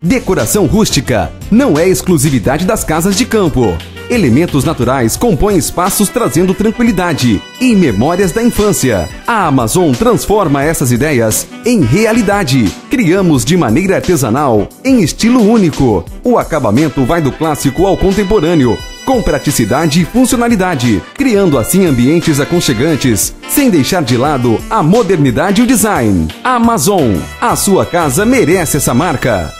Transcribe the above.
Decoração rústica não é exclusividade das casas de campo. Elementos naturais compõem espaços trazendo tranquilidade e memórias da infância. A Amazon transforma essas ideias em realidade. Criamos de maneira artesanal, em estilo único. O acabamento vai do clássico ao contemporâneo, com praticidade e funcionalidade, criando assim ambientes aconchegantes, sem deixar de lado a modernidade e o design. Amazon, a sua casa merece essa marca.